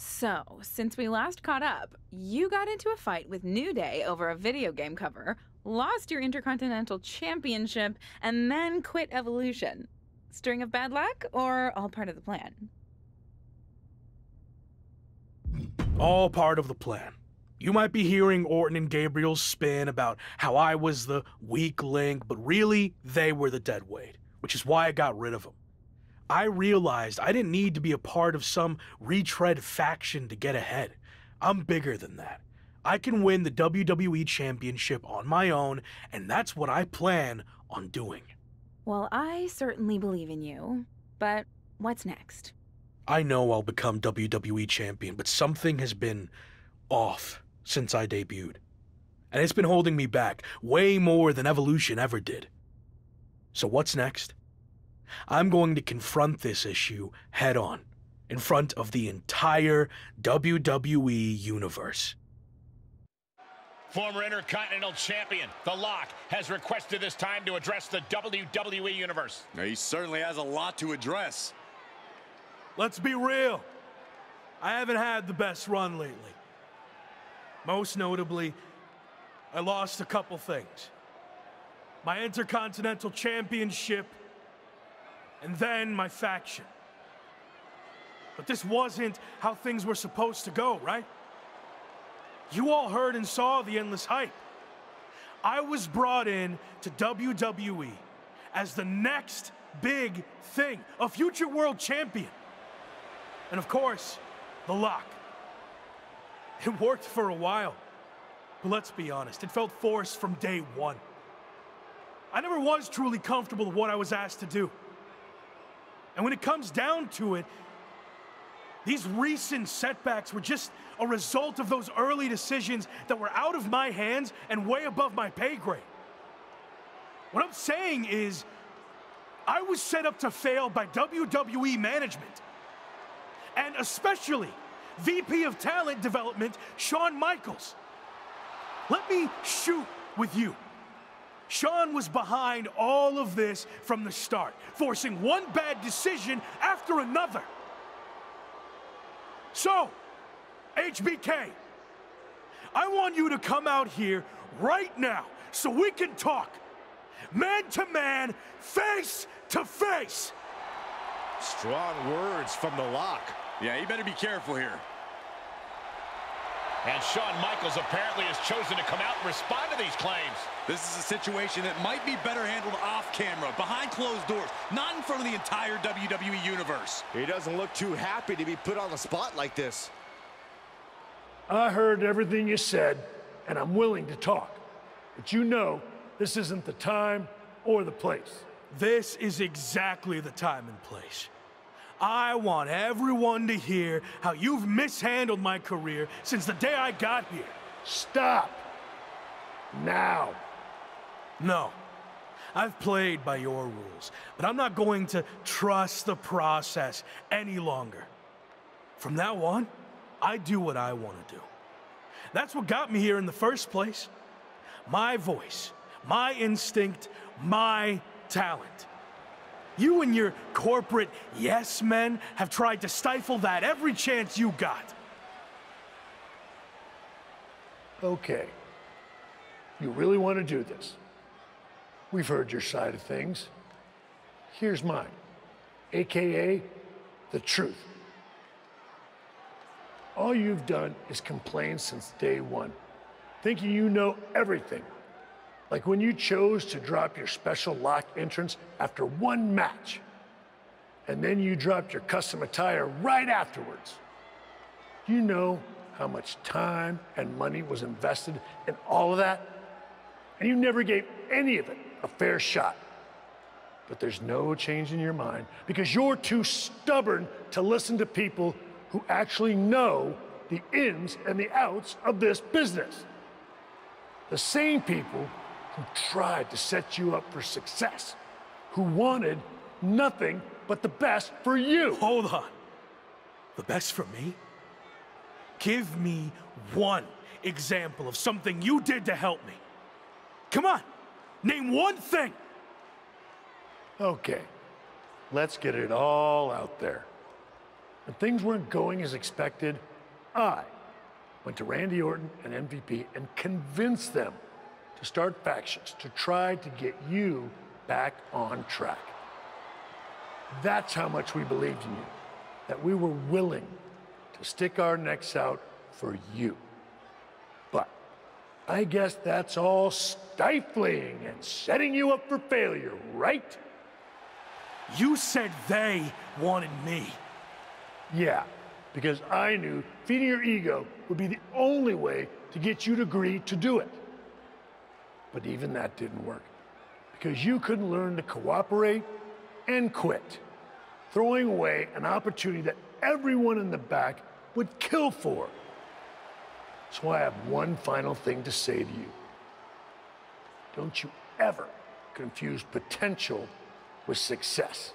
So, since we last caught up, you got into a fight with New Day over a video game cover, lost your Intercontinental Championship, and then quit Evolution. String of bad luck, or all part of the plan? All part of the plan. You might be hearing Orton and Gabriel's spin about how I was the weak link, but really, they were the dead weight, which is why I got rid of them. I realized I didn't need to be a part of some retread faction to get ahead. I'm bigger than that. I can win the WWE Championship on my own, and that's what I plan on doing. Well, I certainly believe in you. But what's next? I know I'll become WWE Champion, but something has been off since I debuted. And it's been holding me back way more than Evolution ever did. So what's next? I'm going to confront this issue head on, in front of the entire WWE universe. Former Intercontinental Champion, The Lock, has requested this time to address the WWE Universe. He certainly has a lot to address. Let's be real. I haven't had the best run lately. Most notably, I lost a couple things. My Intercontinental Championship and then my faction. But this wasn't how things were supposed to go, right? You all heard and saw the endless hype. I was brought in to WWE as the next big thing, a future world champion. And of course, the lock. It worked for a while, but let's be honest, it felt forced from day one. I never was truly comfortable with what I was asked to do. And when it comes down to it, these recent setbacks were just a result of those early decisions that were out of my hands and way above my pay grade. What I'm saying is, I was set up to fail by WWE management. And especially VP of Talent Development, Shawn Michaels. Let me shoot with you. Shawn was behind all of this from the start, forcing one bad decision after another. So, HBK, I want you to come out here right now so we can talk. Man to man, face to face. Strong words from the lock. Yeah, you better be careful here. And Shawn Michaels apparently has chosen to come out and respond to these claims. This is a situation that might be better handled off camera, behind closed doors, not in front of the entire WWE Universe. He doesn't look too happy to be put on the spot like this. I heard everything you said, and I'm willing to talk. But you know, this isn't the time or the place. This is exactly the time and place. I want everyone to hear how you've mishandled my career since the day I got here. Stop. Now. No. I've played by your rules, but I'm not going to trust the process any longer. From now on, I do what I want to do. That's what got me here in the first place. My voice, my instinct, my talent. You and your corporate yes men have tried to stifle that every chance you got. Okay. You really want to do this? We've heard your side of things. Here's mine, AKA the truth. All you've done is complain since day one, thinking you know everything. Like when you chose to drop your special lock entrance after one match, and then you dropped your custom attire right afterwards. You know how much time and money was invested in all of that? And you never gave any of it a fair shot. But there's no change in your mind because you're too stubborn to listen to people who actually know the ins and the outs of this business. The same people who tried to set you up for success, who wanted nothing but the best for you. Hold on. The best for me? Give me one example of something you did to help me. Come on, name one thing. Okay, let's get it all out there. When things weren't going as expected, I went to Randy Orton and MVP and convinced them to start factions to try to get you back on track. That's how much we believed in you, that we were willing to stick our necks out for you. But I guess that's all stifling and setting you up for failure, right? You said they wanted me. Yeah, because I knew feeding your ego would be the only way to get you to agree to do it. But even that didn't work because you couldn't learn to cooperate and quit, throwing away an opportunity that everyone in the back would kill for. So I have one final thing to say to you. Don't you ever confuse potential with success.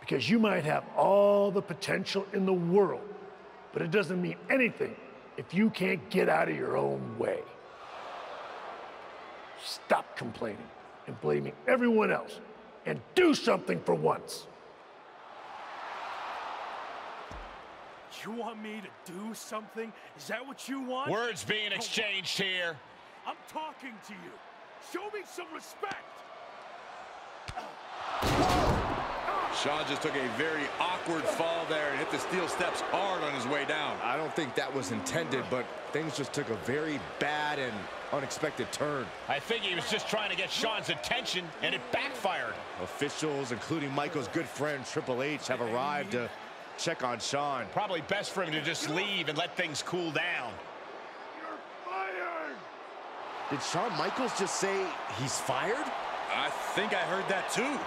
Because you might have all the potential in the world, but it doesn't mean anything if you can't get out of your own way. Stop complaining and blaming everyone else and do something for once. You want me to do something? Is that what you want? Words being exchanged here. I'm talking to you. Show me some respect. Shawn just took a very awkward fall there and hit the steel steps hard on his way down. I don't think that was intended, but things just took a very bad and unexpected turn. I think he was just trying to get Shawn's attention, and it backfired. Officials, including Michaels' good friend Triple H, have arrived to check on Shawn. Probably best for him to just leave and let things cool down. You're fired! Did Shawn Michaels just say he's fired? I think I heard that too.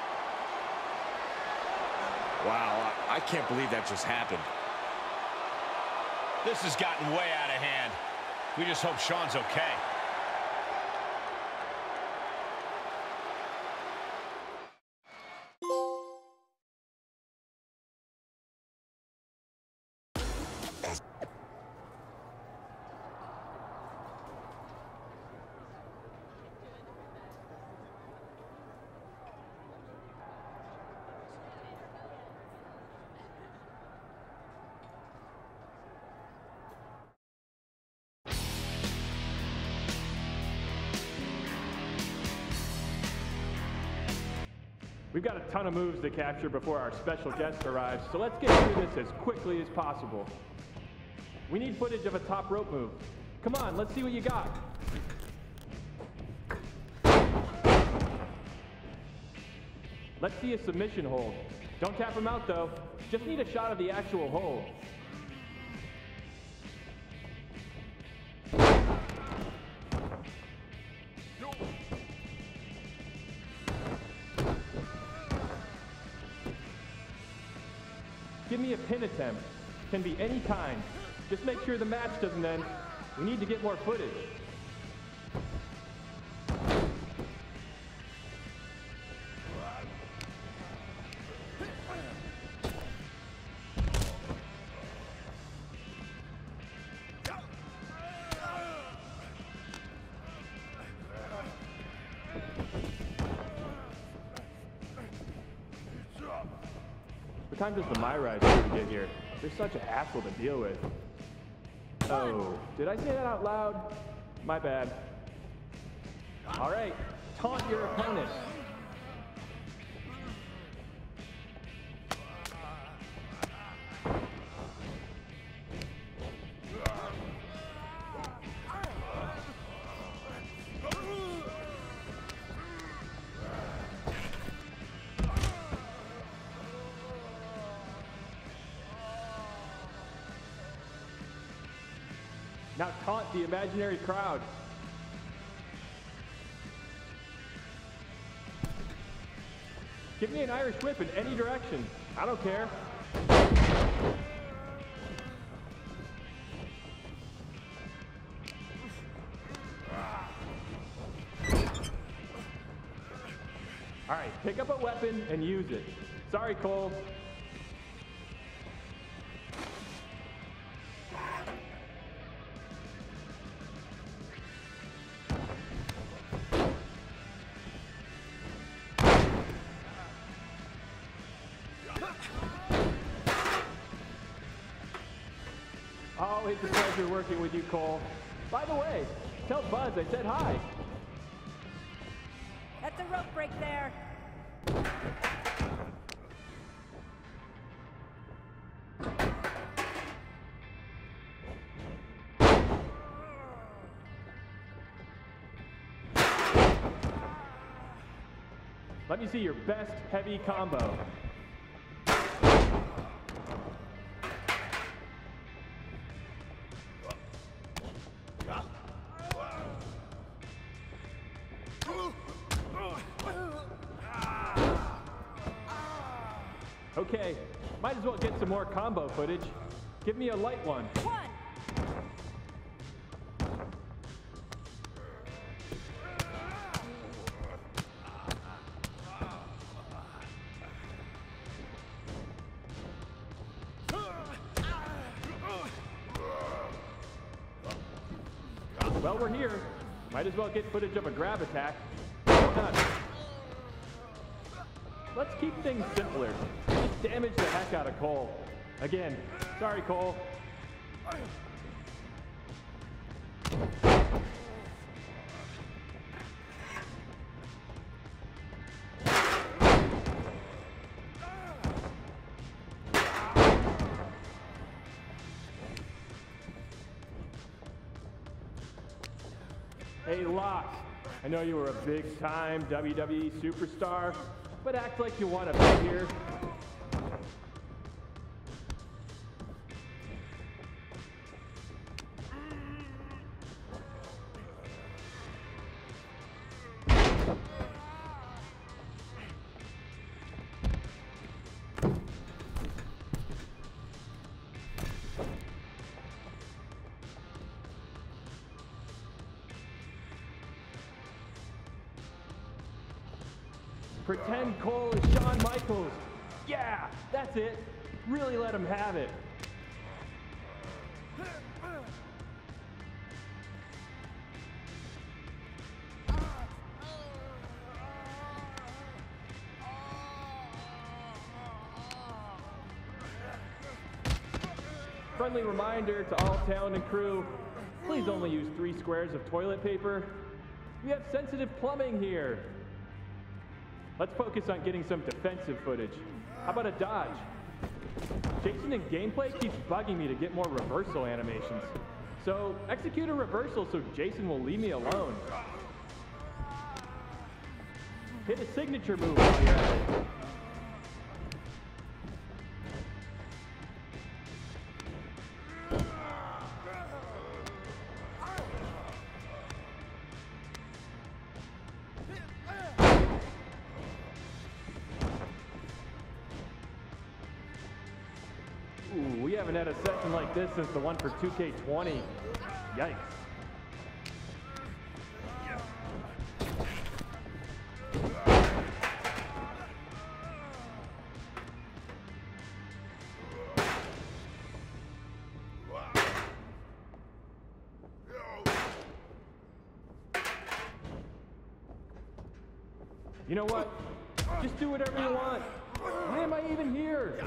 Wow, I, can't believe that just happened. This has gotten way out of hand. We just hope Shawn's okay. We've got a ton of moves to capture before our special guest arrives, so let's get through this as quickly as possible. We need footage of a top rope move. Come on, let's see what you got. Let's see a submission hold. Don't tap him out though. Just need a shot of the actual hold. Give me a pin attempt. Can be any kind. Just make sure the match doesn't end. We need to get more footage. Time does the MyRISE crew get here? They're such a hassle to deal with. Oh, did I say that out loud? My bad. All right, taunt your opponent. The imaginary crowd. Give me an Irish whip in any direction. I don't care. All right, pick up a weapon and use it. Sorry, Cole. Working with you, Cole. By the way, tell Buzz I said hi. That's a rope break there. Let me see your best heavy combo. Well get some more combo footage. Give me a light one. One. Well, we're here. Might as well get footage of a grab attack. Let's keep things simpler. Damage the heck out of Cole. Again, sorry, Cole. Hey, Lock. I know you were a big time WWE superstar, but act like you want to be here. Yeah, that's it. Really let him have it. Friendly reminder to all talent and crew, please only use three squares of toilet paper. We have sensitive plumbing here. Let's focus on getting some defensive footage. How about a dodge? Jason in gameplay keeps bugging me to get more reversal animations. So execute a reversal so Jason will leave me alone. Hit a signature move while you're at it. We a session like this since the one for 2K20. Yikes. You know what? Just do whatever you want. Why am I even here?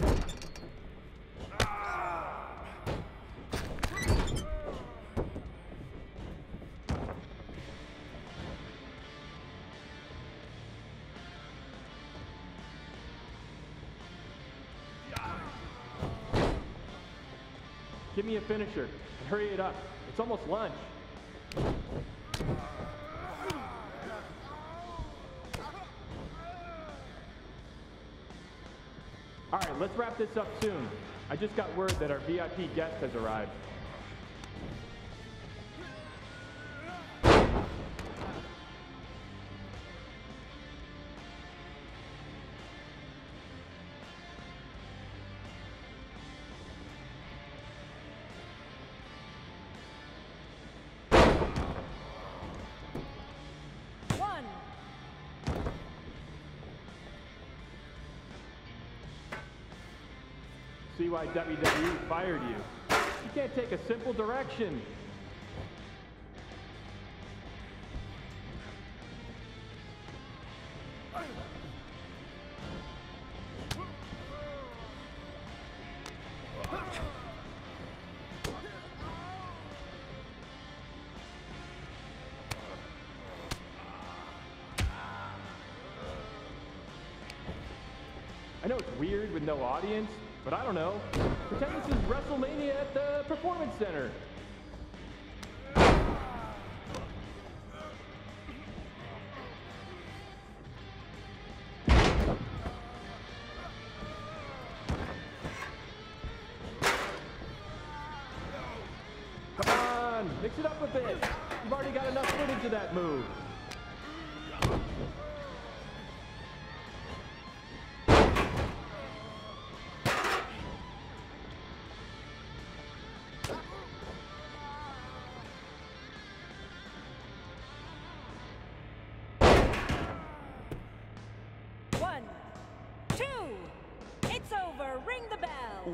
Me a finisher and hurry it up. It's almost lunch. All right, let's wrap this up soon. I just got word that our VIP guest has arrived. why WWE fired you. You can't take a simple direction. I know it's weird with no audience, but I don't know. Pretend this is WrestleMania at the Performance Center. Come on, mix it up a bit. You've already got enough footage of that move.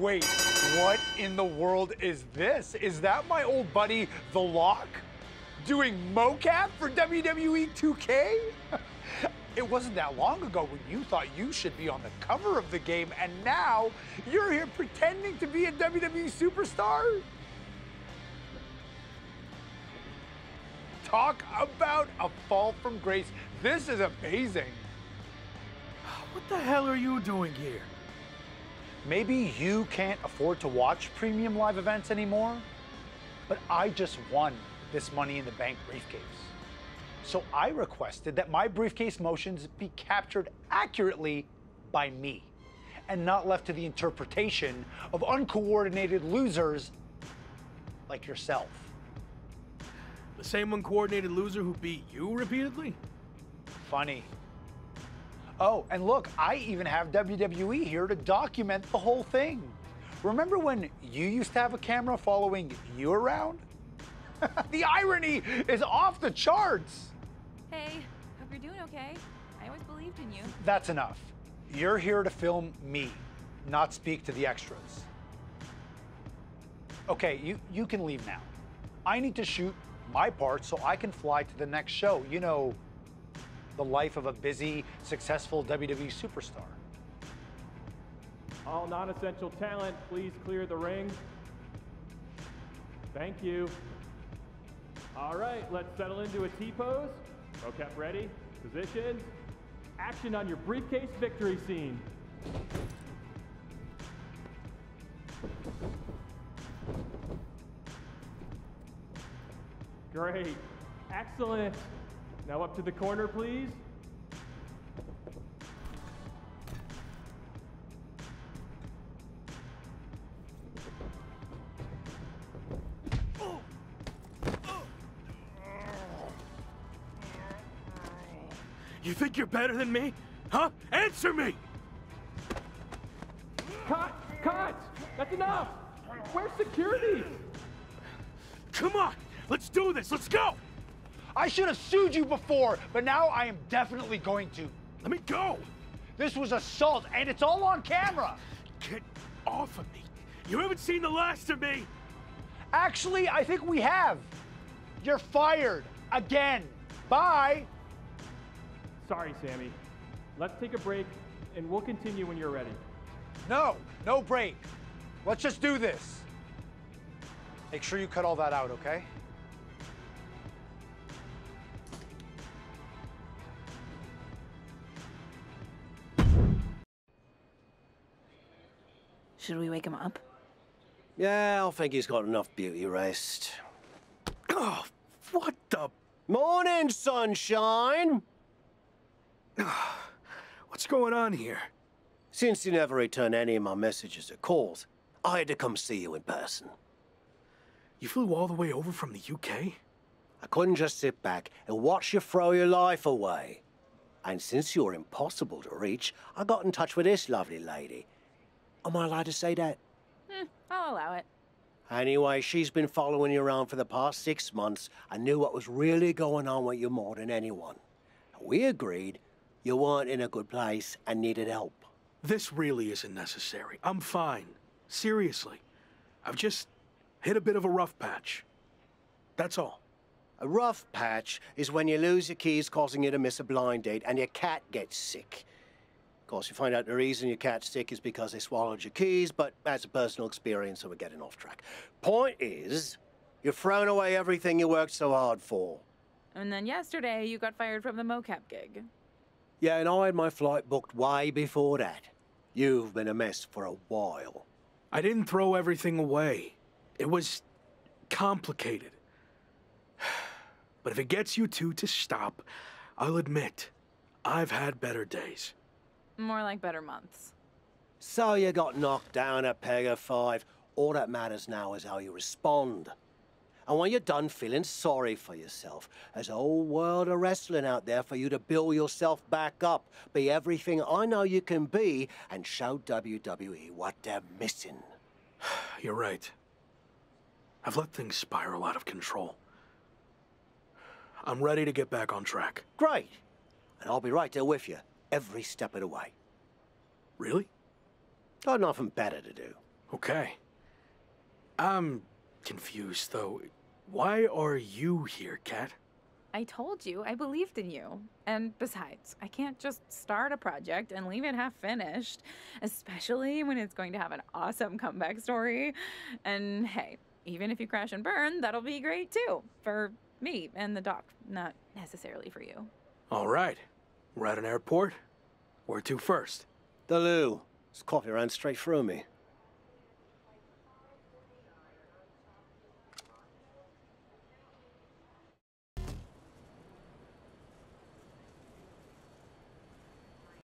Wait, what in the world is this? Is that my old buddy, The Lock? Doing mocap for WWE 2K? it wasn't that long ago when you thought you should be on the cover of the game, and now you're here pretending to be a WWE superstar? Talk about a fall from grace. This is amazing. What the hell are you doing here? Maybe you can't afford to watch premium live events anymore, but I just won this Money in the Bank briefcase. So I requested that my briefcase motions be captured accurately by me and not left to the interpretation of uncoordinated losers like yourself. The same uncoordinated loser who beat you repeatedly? Funny. Oh, and look, I even have WWE here to document the whole thing. Remember when you used to have a camera following you around? the irony is off the charts. Hey, hope you're doing okay. I always believed in you. That's enough. You're here to film me, not speak to the extras. Okay, you, you can leave now. I need to shoot my part so I can fly to the next show. You know, the life of a busy, successful WWE superstar. All non-essential talent, please clear the ring. Thank you. All right, let's settle into a T-pose. Mocap ready, positions. Action on your briefcase victory scene. Great, excellent. Now up to the corner, please. You think you're better than me? Huh? Answer me! Cut! Cut! That's enough! Where's security? Come on! Let's do this! Let's go! I should have sued you before, but now I am definitely going to. Let me go! This was assault, and it's all on camera. Get off of me! You haven't seen the last of me! Actually, I think we have. You're fired again. Bye. Sorry, Sammy. Let's take a break, and we'll continue when you're ready. No, no break. Let's just do this. Make sure you cut all that out, okay? Should we wake him up? Yeah, I think he's got enough beauty rest. Oh, what the? Morning, sunshine! What's going on here? Since you never return any of my messages or calls, I had to come see you in person. You flew all the way over from the UK? I couldn't just sit back and watch you throw your life away. And since you're impossible to reach, I got in touch with this lovely lady. Am I allowed to say that? Hmm, I'll allow it. Anyway, she's been following you around for the past six months and knew what was really going on with you more than anyone. We agreed you weren't in a good place and needed help. This really isn't necessary. I'm fine. Seriously. I've just hit a bit of a rough patch. That's all. A rough patch is when you lose your keys, causing you to miss a blind date, and your cat gets sick. Of course, you find out the reason your cat's sick is because they swallowed your keys, but that's a personal experience, so we're getting off track. Point is, you've thrown away everything you worked so hard for. And then yesterday, you got fired from the mocap gig. Yeah, and I had my flight booked way before that. You've been a mess for a while. I didn't throw everything away. It was complicated. But if it gets you two to stop, I'll admit, I've had better days. More like better months. So you got knocked down at peg of five. All that matters now is how you respond. And when you're done feeling sorry for yourself, there's a whole world of wrestling out there for you to build yourself back up, be everything I know you can be, and show WWE what they're missing. You're right. I've let things spiral out of control. I'm ready to get back on track. Great. And I'll be right there with you, every step of the way. Really? Got nothing better to do. Okay. I'm confused, though. Why are you here, Kat? I told you I believed in you. And besides, I can't just start a project and leave it half finished, especially when it's going to have an awesome comeback story. And hey, even if you crash and burn, that'll be great too. For me and the doc, not necessarily for you. All right. We're at an airport. Where to first? The loo. This coffee ran straight through me.